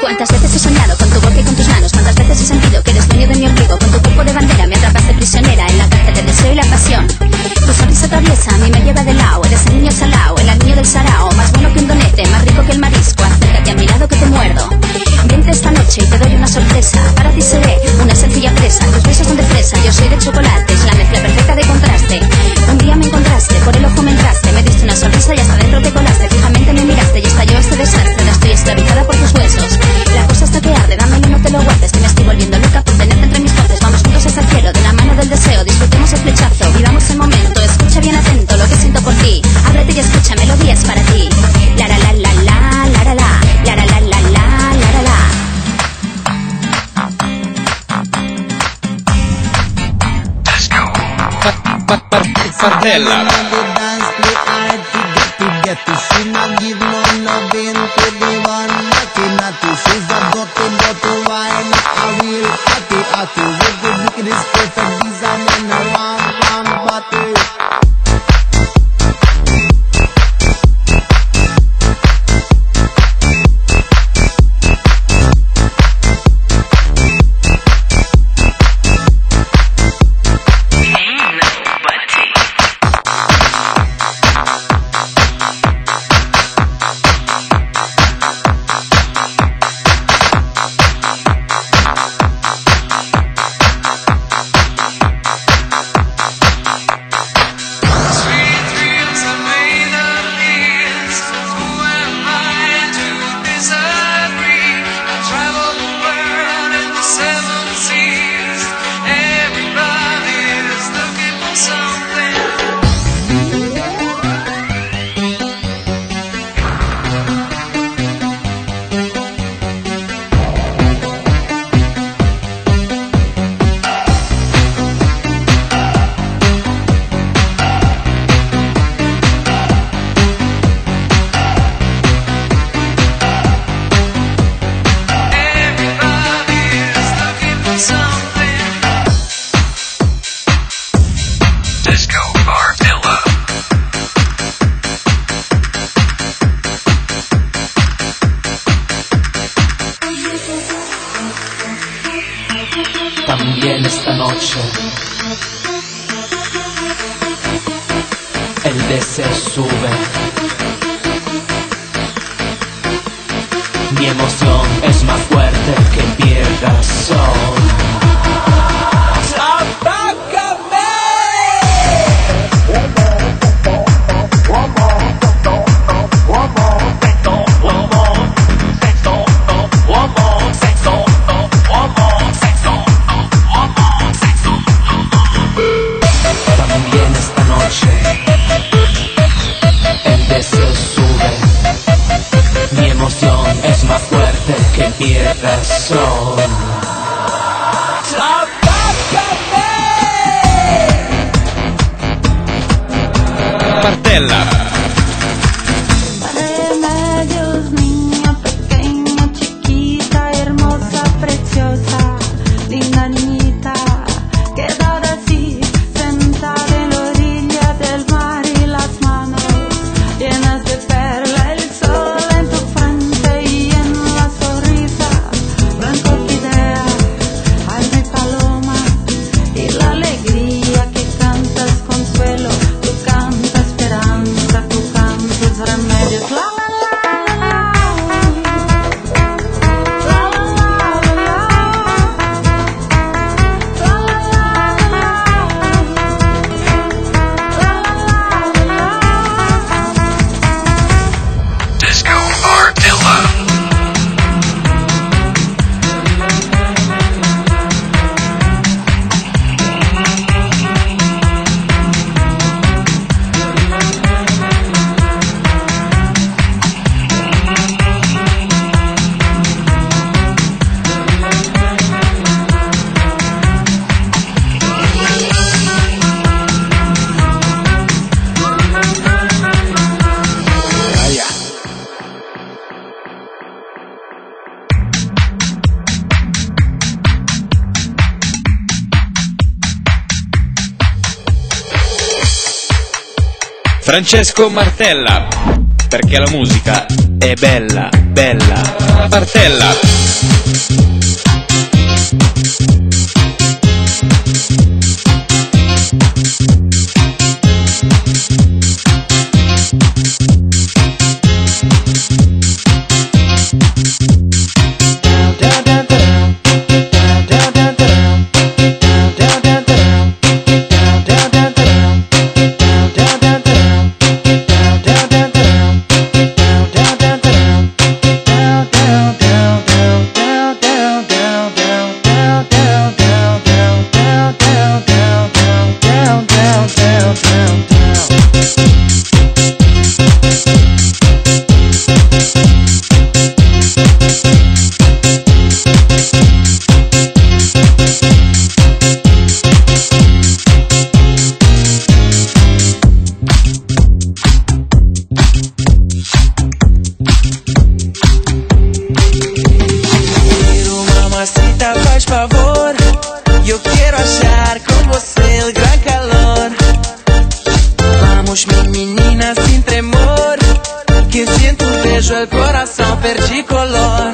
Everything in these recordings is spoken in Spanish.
¿Cuántas veces he soñado con tu boca y con tus manos? ¿Cuántas veces he sentido que eres dueño de mi ombligo? Con tu cuerpo de bandera me atrapaste prisionera en la cárcel del deseo y la pasión. Tu sonrisa traviesa a mí me lleva de lado. Eres el niño salao, el niño del sarao. Más bueno que un donete, más rico que el marisco. Acércate a mí. Fardella. She not give no loving to the one naughty naughty. She's a dirty, I will a real hottie, hottie. el deseo sube. Mi emoción es más fuerte que pierdas razón. hear that's song. Francesco Martella, perché la musica è bella, bella. Martella. Eu quero achar com você o gran calor. Vamos, mi menina, tremor. Que siento un beijo, el corazón perdí color.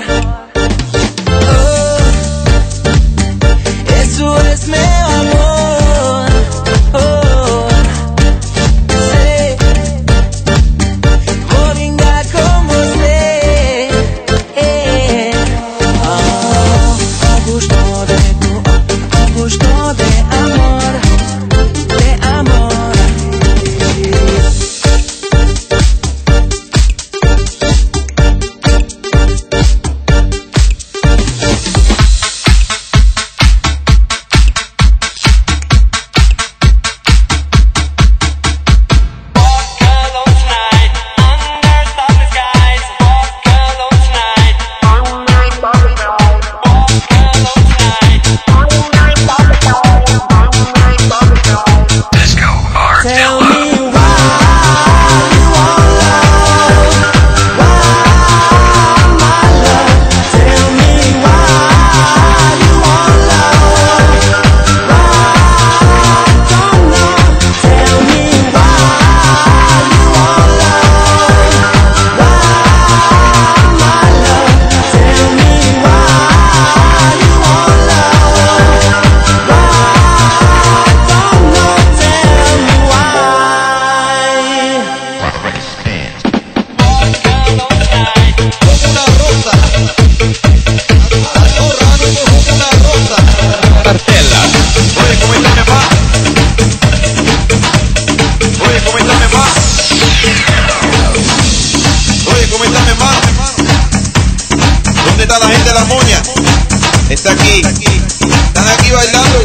Está aquí. Están aquí bailando,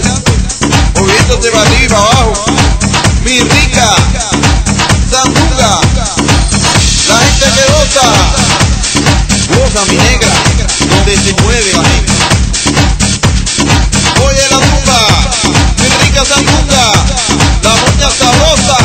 moviéndose para arriba y para abajo. Mi rica, Sandunga, la gente que goza, goza mi negra, donde se mueve la gente. Oye la tumba, mi rica sandunga, la moña sabrosa.